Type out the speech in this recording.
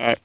Alright.